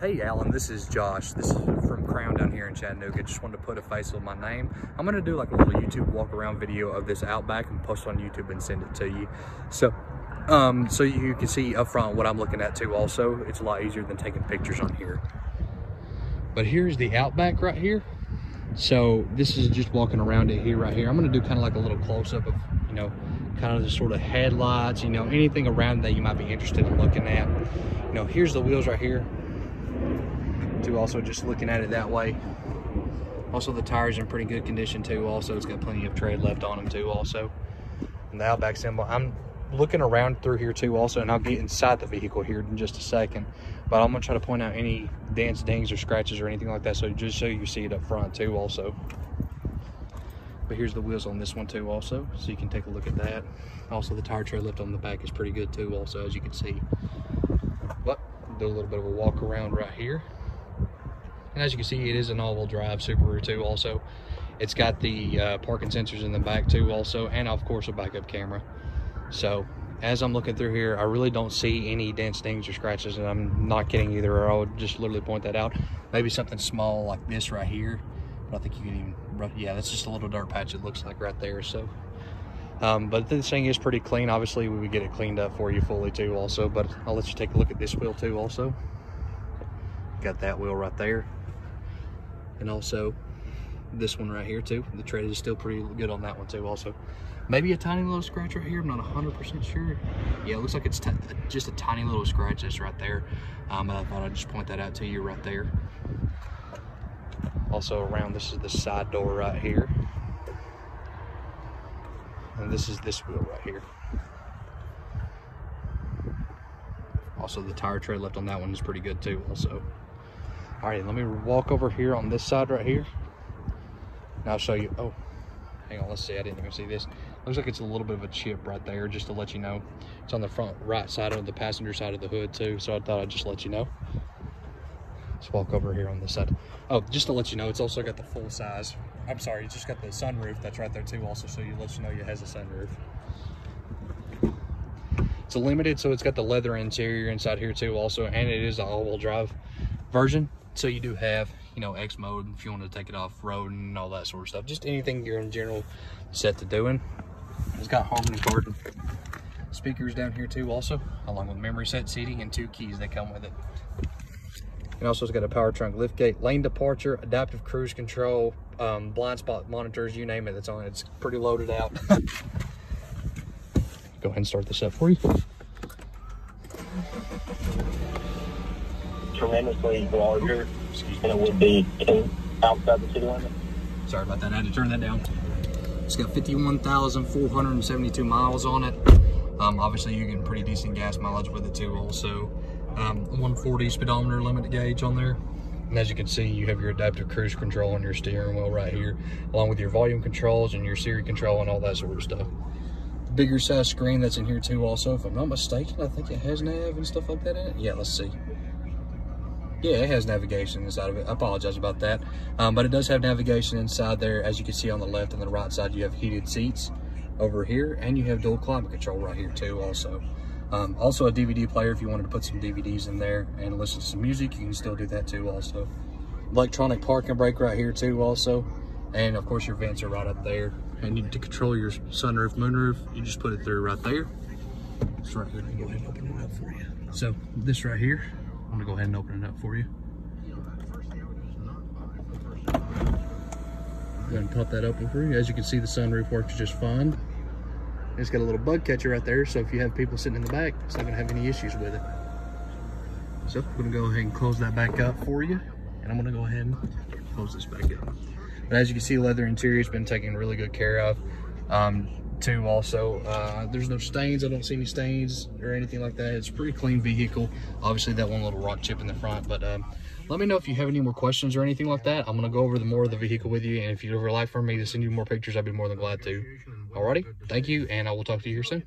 Hey Alan, this is Josh. This is from Crown down here in Chattanooga. Just wanted to put a face with my name. I'm gonna do like a little YouTube walk around video of this Outback and post on YouTube and send it to you. So, um, so you can see up front what I'm looking at too also. It's a lot easier than taking pictures on here. But here's the Outback right here. So this is just walking around it here right here. I'm gonna do kind of like a little close up of, you know, kind of the sort of headlights, you know, anything around that you might be interested in looking at. You know, here's the wheels right here too also just looking at it that way. Also the tires in pretty good condition too also. It's got plenty of tread left on them too also. And the outback symbol i'm looking around through here too also and i'll get inside the vehicle here in just a second. But i'm gonna try to point out any dents dings or scratches or anything like that so just so you see it up front too also. But here's the wheels on this one too also so you can take a look at that. Also the tire tread lift on the back is pretty good too also as you can see. But do a little bit of a walk around right here and as you can see, it is an all-wheel drive Subaru too also. It's got the uh, parking sensors in the back too also, and of course a backup camera. So as I'm looking through here, I really don't see any dents, dings, or scratches, and I'm not kidding either, or I would just literally point that out. Maybe something small like this right here. But I think you can even, yeah, that's just a little dirt patch it looks like right there, so. Um, but this thing is pretty clean. Obviously, we would get it cleaned up for you fully too also, but I'll let you take a look at this wheel too also. Got that wheel right there and also this one right here too. The tread is still pretty good on that one too also. Maybe a tiny little scratch right here, I'm not 100% sure. Yeah, it looks like it's just a tiny little scratch that's right there. Um, I thought I'd just point that out to you right there. Also around, this is the side door right here. And this is this wheel right here. Also the tire tread left on that one is pretty good too also. All right, let me walk over here on this side right here. And I'll show you, oh, hang on, let's see, I didn't even see this. Looks like it's a little bit of a chip right there, just to let you know. It's on the front right side of the passenger side of the hood too, so I thought I'd just let you know. Let's walk over here on this side. Oh, just to let you know, it's also got the full size. I'm sorry, it's just got the sunroof that's right there too also, so you let you know it has a sunroof. It's a limited, so it's got the leather interior inside here too also, and it is an all-wheel drive version. So you do have, you know, X mode if you want to take it off road and all that sort of stuff. Just anything you're in general set to doing. It's got Harman Kardon speakers down here too also, along with memory set seating and two keys that come with it. And also it's got a power trunk lift gate, lane departure, adaptive cruise control, um, blind spot monitors, you name it, it's on. It's pretty loaded out. Go ahead and start this up for you. Tremendously larger than it would be in, outside the city limit. Sorry about that, I had to turn that down. It's got 51,472 miles on it. Um, obviously, you're getting pretty decent gas mileage with it too also. Um, 140 speedometer limit gauge on there. And as you can see, you have your adaptive cruise control on your steering wheel right here, along with your volume controls and your Siri control and all that sort of stuff. Bigger size screen that's in here too also. If I'm not mistaken, I think it has nav and stuff like that in it. Yeah, let's see. Yeah, it has navigation inside of it. I apologize about that. Um, but it does have navigation inside there. As you can see on the left and the right side, you have heated seats over here, and you have dual climate control right here too also. Um, also a DVD player if you wanted to put some DVDs in there and listen to some music, you can still do that too also. Electronic parking brake right here too also. And of course your vents are right up there. And you, need to control your sunroof, moonroof, you just put it through right there. It's right here. Go ahead and open it up for you. So this right here gonna go ahead and open it up for you. Go ahead and pop that open for you. As you can see, the sunroof works just fine. It's got a little bug catcher right there, so if you have people sitting in the back, it's not gonna have any issues with it. So I'm gonna go ahead and close that back up for you. And I'm gonna go ahead and close this back up. But as you can see, leather interior's been taken really good care of. Um, too also. Uh, there's no stains. I don't see any stains or anything like that. It's a pretty clean vehicle. Obviously that one little rock chip in the front, but um, let me know if you have any more questions or anything like that. I'm going to go over the more of the vehicle with you. And if you'd ever like for me to send you more pictures, I'd be more than glad to. Alrighty. Thank you. And I will talk to you here soon.